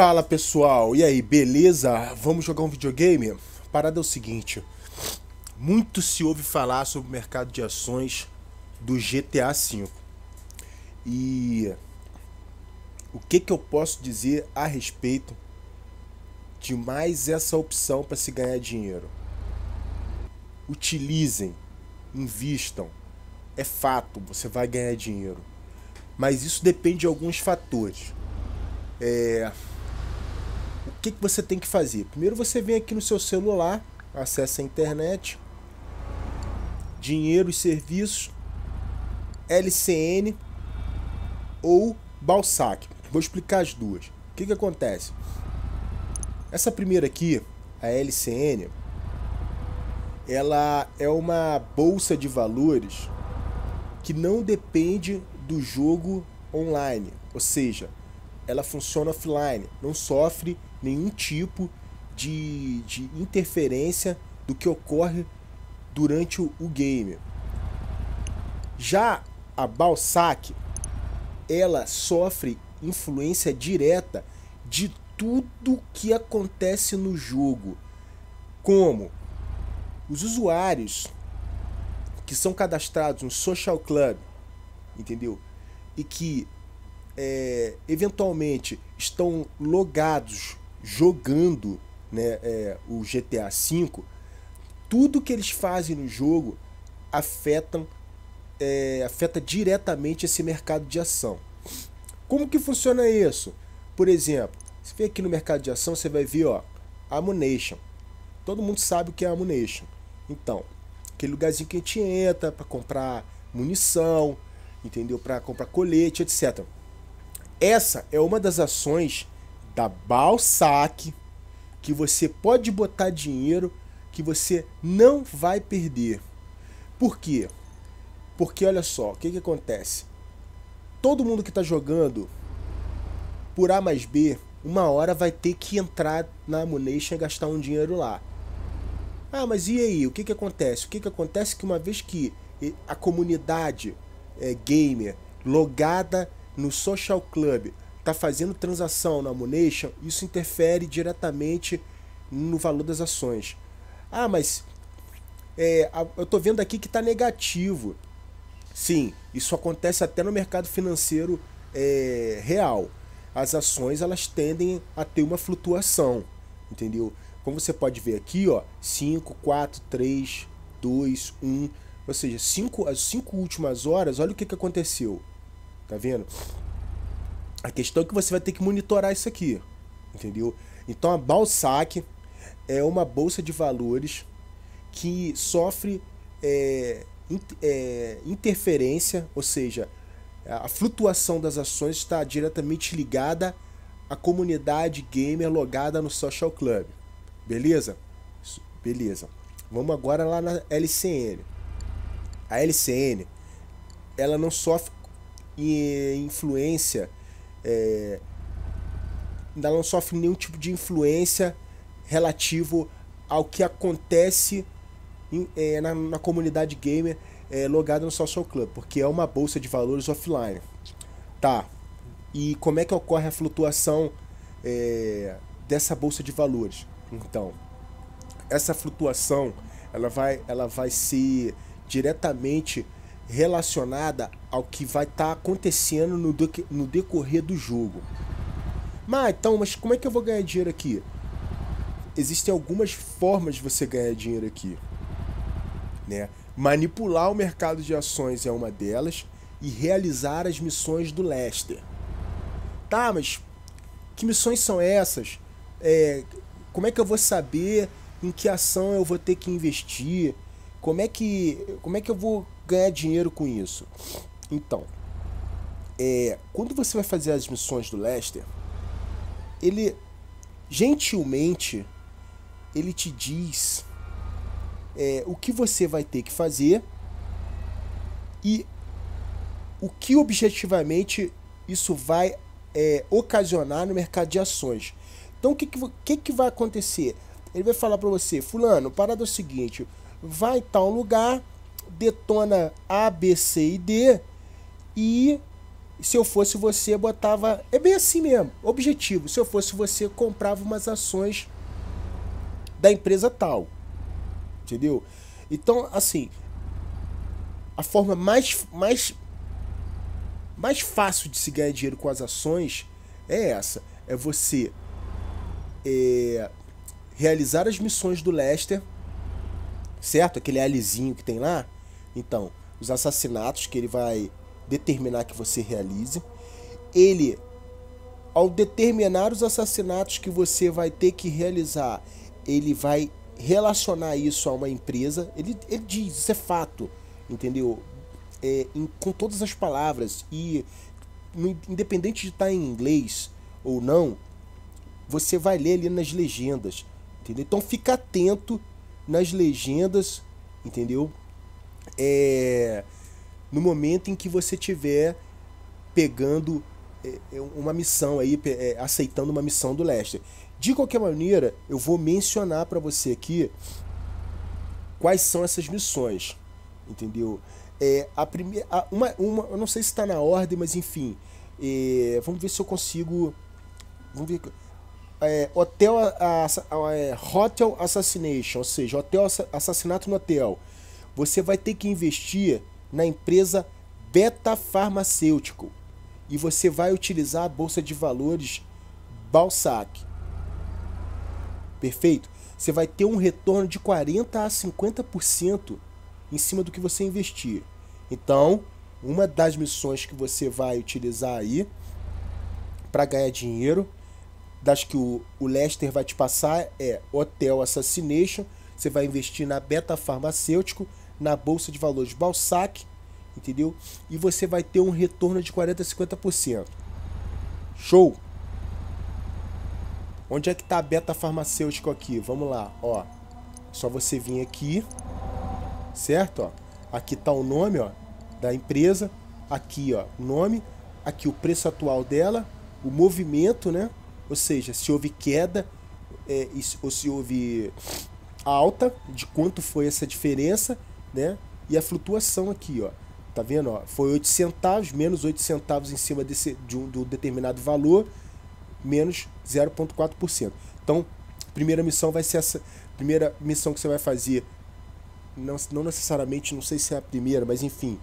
Fala pessoal, e aí, beleza? Vamos jogar um videogame? Parada é o seguinte: muito se ouve falar sobre o mercado de ações do GTA V. E o que, que eu posso dizer a respeito de mais essa opção para se ganhar dinheiro? Utilizem, invistam, é fato, você vai ganhar dinheiro. Mas isso depende de alguns fatores. É... Que, que você tem que fazer? Primeiro você vem aqui no seu celular, acessa a internet, dinheiro e serviços, LCN ou Balsac. Vou explicar as duas. O que, que acontece? Essa primeira aqui, a LCN, ela é uma bolsa de valores que não depende do jogo online, ou seja, ela funciona offline, não sofre nenhum tipo de, de interferência do que ocorre durante o, o game. Já a Balsac, ela sofre influência direta de tudo que acontece no jogo, como os usuários que são cadastrados no Social Club, entendeu? E que é, eventualmente estão logados jogando né, é, o GTA V, tudo que eles fazem no jogo afetam, é, afeta diretamente esse mercado de ação. Como que funciona isso? Por exemplo, você vem aqui no mercado de ação, você vai ver ó, Ammunition. Todo mundo sabe o que é Ammunition. Então, aquele lugarzinho que a gente entra para comprar munição, entendeu? Para comprar colete, etc. Essa é uma das ações da Balsac que você pode botar dinheiro que você não vai perder. Por quê? Porque olha só, o que, que acontece? Todo mundo que está jogando por A mais B, uma hora vai ter que entrar na Ammunition e gastar um dinheiro lá. Ah, mas e aí? O que, que acontece? O que, que acontece que uma vez que a comunidade é, gamer logada no Social Club está fazendo transação na Monation, isso interfere diretamente no valor das ações. Ah, mas é, eu estou vendo aqui que está negativo. Sim, isso acontece até no mercado financeiro é, real. As ações elas tendem a ter uma flutuação, entendeu? Como você pode ver aqui, ó, 5, 4, 3, 2, 1, ou seja, cinco, as 5 últimas horas, olha o que, que aconteceu. Tá vendo? A questão é que você vai ter que monitorar isso aqui, entendeu? Então a Balsac é uma bolsa de valores que sofre é, é, interferência, ou seja, a flutuação das ações está diretamente ligada à comunidade gamer logada no Social Club. Beleza? Beleza. Vamos agora lá na LCN. A LCN, ela não sofre influência, é, ainda não sofre nenhum tipo de influência relativo ao que acontece em, é, na, na, comunidade gamer é, logada no Social Club, porque é uma bolsa de valores offline. Tá. E como é que ocorre a flutuação é, dessa bolsa de valores? Então, essa flutuação ela vai, ela vai ser diretamente relacionada ao que vai estar tá acontecendo no, no decorrer do jogo. Mas então, mas como é que eu vou ganhar dinheiro aqui? Existem algumas formas de você ganhar dinheiro aqui, né? Manipular o mercado de ações é uma delas e realizar as missões do Lester. Tá, mas que missões são essas? É, como é que eu vou saber em que ação eu vou ter que investir? Como é que, como é que eu vou ganhar dinheiro com isso? Então, é, quando você vai fazer as missões do Lester, ele gentilmente ele te diz é, o que você vai ter que fazer e o que objetivamente isso vai é, ocasionar no mercado de ações. Então o que, que, que, que vai acontecer? Ele vai falar para você, fulano, parada é o seguinte, vai tal lugar, detona A, B, C e D e se eu fosse você, botava. É bem assim mesmo, objetivo. Se eu fosse você, comprava umas ações da empresa tal. Entendeu? Então, assim, a forma mais, mais, mais fácil de se ganhar dinheiro com as ações é essa: é você é, realizar as missões do Lester, certo? Aquele alizinho que tem lá. Então, os assassinatos que ele vai determinar que você realize. Ele, ao determinar os assassinatos que você vai ter que realizar, ele vai relacionar isso a uma empresa. Ele, ele diz, isso é fato, entendeu? É, em, com todas as palavras. E independente de estar em inglês ou não, você vai ler ali nas legendas, entendeu? Então fica atento nas legendas, entendeu? É, no momento em que você tiver pegando é, é, uma missão aí, é, aceitando uma missão do Lester. De qualquer maneira, eu vou mencionar para você aqui quais são essas missões, entendeu? É, a primeira, uma, uma, eu não sei se está na ordem, mas enfim, é, vamos ver se eu consigo, vamos ver, é, hotel, a, a, é, hotel assassination, ou seja, hotel assassinato no hotel. Você vai ter que investir na empresa Beta Farmacêutico e você vai utilizar a bolsa de valores Balsac. Perfeito? Você vai ter um retorno de 40 a 50% em cima do que você investir. Então, uma das missões que você vai utilizar aí para ganhar dinheiro, das que o, o Lester vai te passar é Hotel Assassination, você vai investir na Beta Farmacêutico, na bolsa de valores Balsac, entendeu? E você vai ter um retorno de 40 a 50%. Show. Onde é que está a beta farmacêutico aqui? Vamos lá, ó. Só você vir aqui, certo? Ó. Aqui está o nome, ó, da empresa. Aqui, ó, o nome. Aqui o preço atual dela, o movimento, né? Ou seja, se houve queda é, ou se houve alta, de quanto foi essa diferença né? E a flutuação aqui, ó. Tá vendo? Ó? Foi 8 centavos, menos 8 centavos em cima desse, de um do determinado valor, menos 0,4%. Então, primeira missão vai ser essa. Primeira missão que você vai fazer, não, não necessariamente, não sei se é a primeira, mas enfim,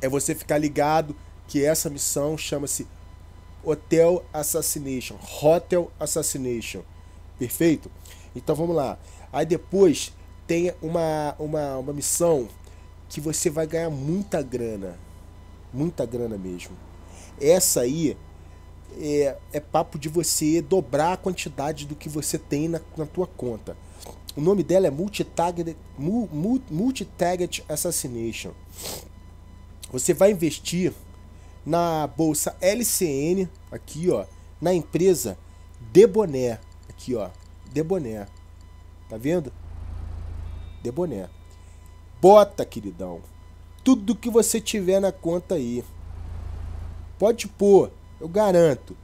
é você ficar ligado que essa missão chama-se Hotel Assassination. Hotel Assassination. Perfeito? Então vamos lá. Aí depois tem uma, uma, uma missão que você vai ganhar muita grana. Muita grana mesmo. Essa aí é, é papo de você dobrar a quantidade do que você tem na, na tua conta. O nome dela é Multi-Target Multi Assassination. Você vai investir na bolsa LCN, aqui ó, na empresa Deboné, aqui ó, Deboné. Tá vendo? de boné. Bota, queridão. Tudo que você tiver na conta aí. Pode pôr, eu garanto.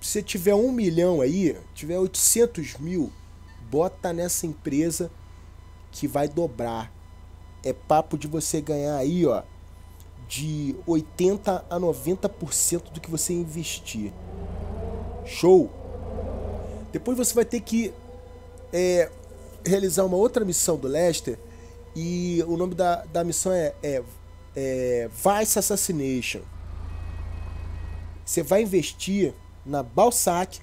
Se você tiver um milhão aí, tiver 800 mil, bota nessa empresa que vai dobrar. É papo de você ganhar aí, ó, de 80 a 90% do que você investir. Show? Depois você vai ter que é, realizar uma outra missão do Lester e o nome da, da missão é, é, é Vice Assassination. Você vai investir na Balsac,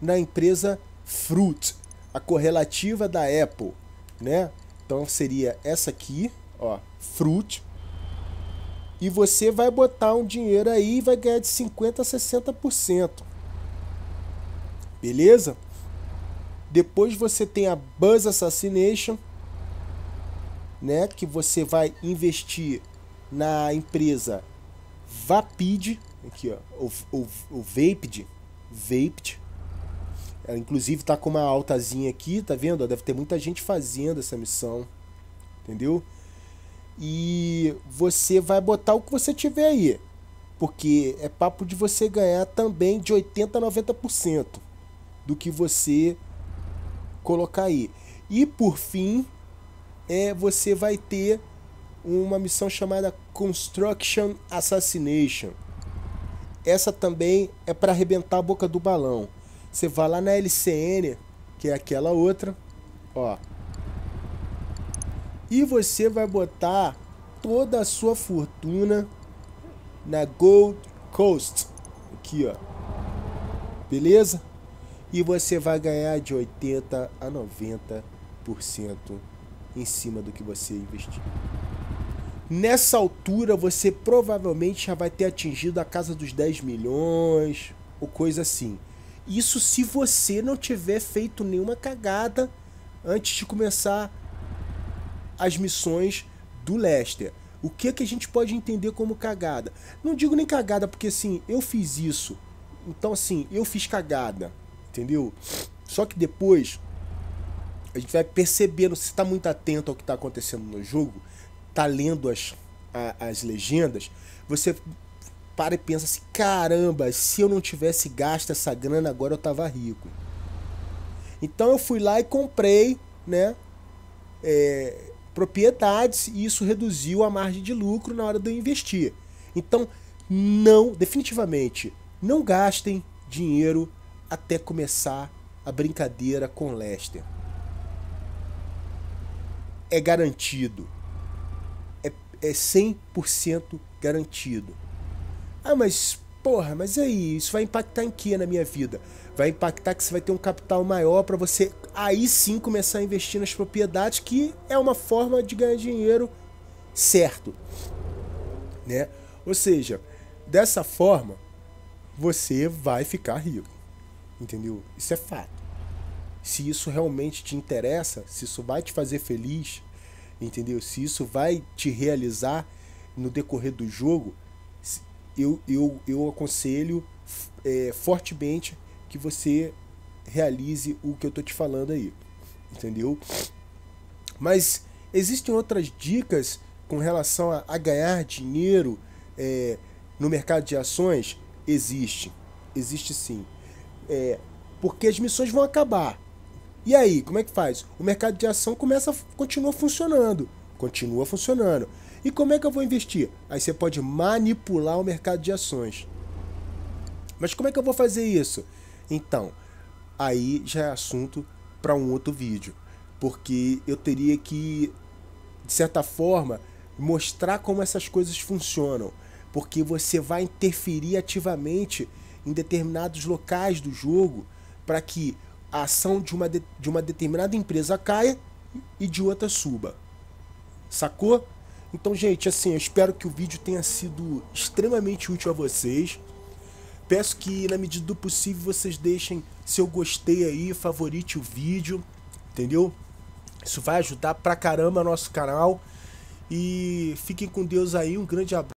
na empresa Fruit, a correlativa da Apple, né? Então seria essa aqui, ó, Fruit. E você vai botar um dinheiro aí e vai ganhar de 50 a 60%. Beleza? Depois você tem a Buzz Assassination, né, que você vai investir na empresa Vapid, aqui ó, o, o, o Vapid, Vapid. Ela inclusive tá com uma altazinha aqui, tá vendo? Deve ter muita gente fazendo essa missão, entendeu? E você vai botar o que você tiver aí, porque é papo de você ganhar também de 80 a 90% do que você colocar aí. E por fim, é você vai ter uma missão chamada Construction Assassination. essa também é para arrebentar a boca do balão. Você vai lá na LCN, que é aquela outra, ó. E você vai botar toda a sua fortuna na Gold Coast. Aqui, ó. Beleza? E você vai ganhar de 80 a 90% em cima do que você investiu. Nessa altura você provavelmente já vai ter atingido a casa dos 10 milhões ou coisa assim. Isso se você não tiver feito nenhuma cagada antes de começar as missões do Lester. O que que a gente pode entender como cagada? Não digo nem cagada porque assim, eu fiz isso. Então assim, eu fiz cagada, entendeu? Só que depois a gente vai percebendo, se está muito atento ao que está acontecendo no jogo, tá lendo as, a, as legendas, você para e pensa assim: caramba, se eu não tivesse gasto essa grana, agora eu tava rico. Então eu fui lá e comprei, né? É, propriedades e isso reduziu a margem de lucro na hora de eu investir. Então, não, definitivamente, não gastem dinheiro até começar a brincadeira com Lester. É garantido é 100% garantido. Ah, mas porra, mas aí, isso vai impactar em que na minha vida? Vai impactar que você vai ter um capital maior para você aí sim começar a investir nas propriedades, que é uma forma de ganhar dinheiro certo, né? Ou seja, dessa forma você vai ficar rico. Entendeu? Isso é fato. Se isso realmente te interessa, se isso vai te fazer feliz, entendeu? Se isso vai te realizar no decorrer do jogo, eu, eu, eu aconselho é, fortemente que você realize o que eu tô te falando aí, entendeu? Mas existem outras dicas com relação a, a ganhar dinheiro é, no mercado de ações? Existe, existe sim. É, porque as missões vão acabar. E aí, como é que faz? O mercado de ação começa, continua funcionando, continua funcionando. E como é que eu vou investir? Aí você pode manipular o mercado de ações. Mas como é que eu vou fazer isso? Então, aí já é assunto para um outro vídeo, porque eu teria que, de certa forma, mostrar como essas coisas funcionam, porque você vai interferir ativamente em determinados locais do jogo para que a ação de uma, de, de uma determinada empresa caia e de outra suba. Sacou? Então, gente, assim, eu espero que o vídeo tenha sido extremamente útil a vocês. Peço que, na medida do possível, vocês deixem seu gostei aí, favorite o vídeo, entendeu? Isso vai ajudar pra caramba nosso canal. E fiquem com Deus aí, um grande abraço.